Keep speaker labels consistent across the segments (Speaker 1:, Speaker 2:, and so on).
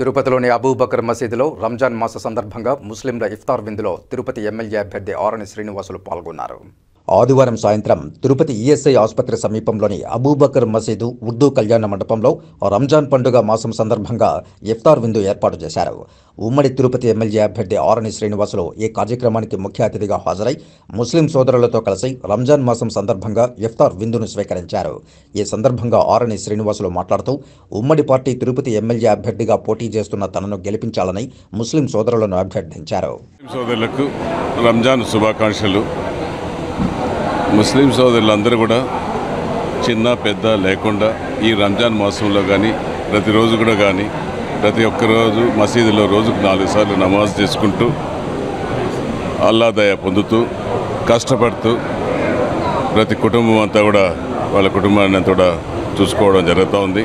Speaker 1: తిరుపతిలోని అబూబకర్ మసీదులో రంజాన్ మాస సందర్భంగా ముస్లింల ఇఫ్తార్ విందులో తిరుపతి ఎమ్మెల్యే అభ్యర్థి ఆరణి శ్రీనివాసులు పాల్గొన్నారు. ఆదివారం సాయంత్రం తిరుపతి ఈఎస్ఐ ఆసుపత్రి సమీపంలోని అబూబకర్ మసీదు ఉర్దూ కళ్యాణ మండపంలో రంజాన్ పండుగ మాసం సందర్భంగా ఇఫ్తార్ విందు ఏర్పాటు చేశారు. ఉమ్మడి తిరుపతి ఎమ్మెల్యే అభ్యర్థి ఆరణి శ్రీనివాసులు ఈ కార్యక్రమానికి ముఖ్య అతిథిగా హాజరై ముస్లిం సోదరులతో కలిసి రంజాన్ మాసం సందర్భంగా ఇఫ్తార్ విందును స్వీకరించారు. ఈ సందర్భంగా ఆరణి శ్రీనివాసులు మాట్లాడుతూ ఉమ్మడి పార్టీ తిరుపతి ఎమ్మెల్యే అభ్యర్థిగా పోటీ చేస్తున్న తనను గెలిపించాలని ముస్లిం సోదరులను అభ్యర్థించారు.
Speaker 2: సోదరులకు రంజాన్ శుభాకాంక్షలు. ముస్లిం సోదరులందరూ కూడా చిన్న పెద్ద లేకుండా ఈ రంజాన్ మాసంలో కానీ ప్రతిరోజు కూడా కానీ ప్రతి ఒక్క రోజు మసీదులో రోజుకు నాలుగు సార్లు నమాజ్ చేసుకుంటూ అల్లాదయ పొందుతూ కష్టపడుతూ ప్రతి కుటుంబం అంతా కూడా వాళ్ళ కుటుంబాన్ని అంతా కూడా చూసుకోవడం జరుగుతూ ఉంది.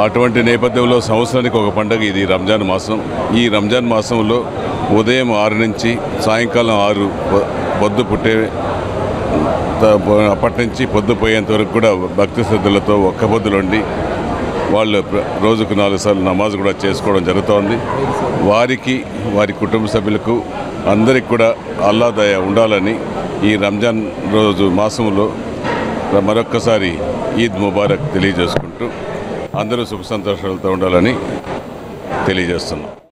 Speaker 2: అటువంటి నేపథ్యంలో సంవత్సరానికి ఒక పండుగ ఇది రంజాన్ మాసం. ఈ రంజాన్ మాసంలో ఉదయం ఆరు నుంచి సాయంకాలం ఆరు పొ- పొద్దు పుట్టే అప్పటి నుంచి పొద్దు పోయేంత వరకు కూడా భక్తి శ్రద్ధలతో ఒక్క పొద్దులుండి వాళ్ళు రోజుకు నాలుగు సార్లు నమాజ్ కూడా చేసుకోవడం జరుగుతోంది. వారికి వారి కుటుంబ సభ్యులకు అందరికి కూడా అల్లా ఉండాలని ఈ రంజాన్ రోజు మాసంలో మరొక్కసారి ఈద్ ముబారక్ తెలియజేసుకుంటూ అందరూ సుఖ సంతోషాలతో ఉండాలని తెలియజేస్తున్నాం.